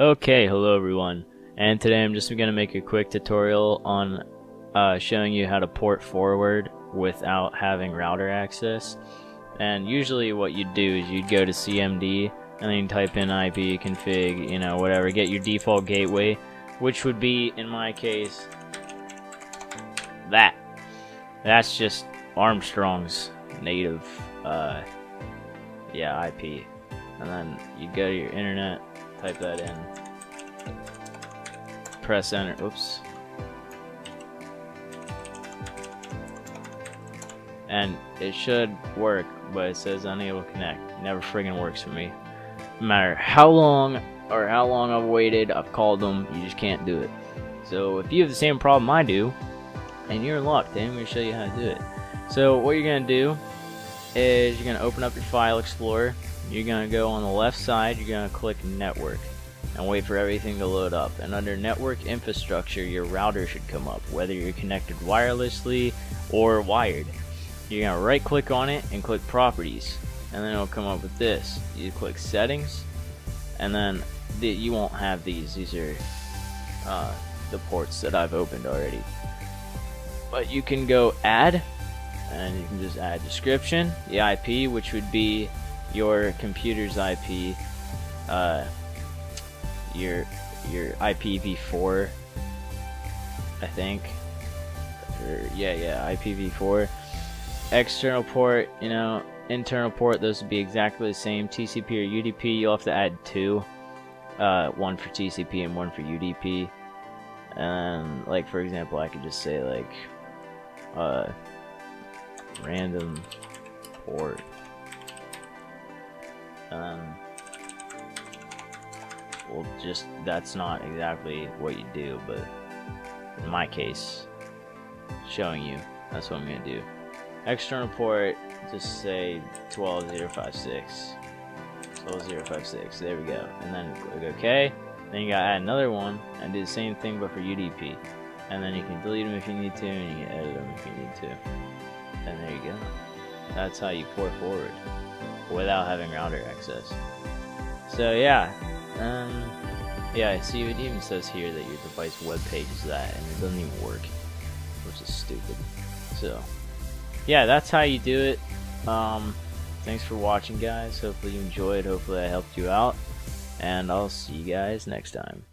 Okay, hello everyone, and today I'm just going to make a quick tutorial on uh, showing you how to port forward without having router access. And usually what you'd do is you'd go to CMD and then type in IP config, you know, whatever, get your default gateway, which would be, in my case, that. That's just Armstrong's native, uh, yeah, IP. And then you go to your internet, type that in, press enter, oops. And it should work, but it says unable to connect. Never friggin' works for me. No matter how long or how long I've waited, I've called them, you just can't do it. So if you have the same problem I do, and you're in luck, then I'm going to show you how to do it. So what you're going to do is you're going to open up your file explorer. You're going to go on the left side, you're going to click network and wait for everything to load up. And under network infrastructure, your router should come up, whether you're connected wirelessly or wired. You're going to right click on it and click properties. And then it'll come up with this. You click settings and then the, you won't have these. These are uh, the ports that I've opened already. But you can go add and you can just add description, the IP, which would be your computer's IP, uh, your your IPv4, I think, or yeah, yeah, IPv4. External port, you know, internal port, those would be exactly the same. TCP or UDP, you'll have to add two, uh, one for TCP and one for UDP. And like for example, I could just say like, uh, random port. Well, just that's not exactly what you do, but in my case, showing you, that's what I'm gonna do. External port, just say 12056. 12056, there we go. And then click OK. Then you gotta add another one and do the same thing but for UDP. And then you can delete them if you need to, and you can edit them if you need to. And there you go. That's how you port forward without having router access. So yeah, um, yeah, I see it even says here that your device web page is that, and it doesn't even work, which is stupid. So, yeah, that's how you do it. Um, thanks for watching, guys. Hopefully you enjoyed. Hopefully I helped you out, and I'll see you guys next time.